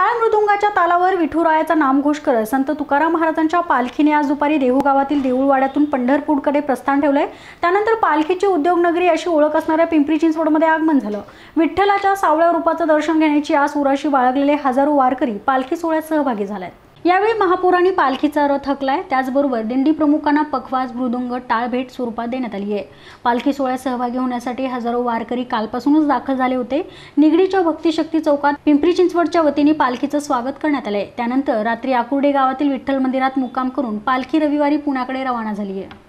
टाळ मृदुंगाच्या तालावर विठुरायाचा नामघोष करत संत तुकाराम महाराजांच्या पालखीने आज दुपारी देहू गावातील देऊळवाड्यातून पंढरपूरकडे प्रस्थान ठेवलंय. त्यानंतर पालखीची उद्योगनगरी अशी ओळख असणाऱ्या पिंपरी चिंचवडमध्ये आगमन झालं. विठ्ठलाच्या सावळ्या रूपाचं दर्शन घेण्याची आज उराशी बाळगलेले हजारो वारकरी पालखी सोहळ्यात सहभागी झालेत. यावेळी महापौरांनी पालखीचा रथ हकलाय. त्याचबरोबर दिंडी प्रमुखांना पखवाज मृदुंग टाळभेट स्वरूपात देण्यात आली आहे. पालखी सोहळ्यात सहभागी होण्यासाठी हजारो वारकरी कालपासूनच दाखल झाले होते. निगडीच्या भक्तिशक्ती चौकात पिंपरी चिंचवडच्या वतीने पालखीचं स्वागत करण्यात आलंय. त्यानंतर रात्री आकुर्डे गावातील विठ्ठल मंदिरात मुक्काम करून पालखी रविवारी पुण्याकडे रवाना झाली आहे.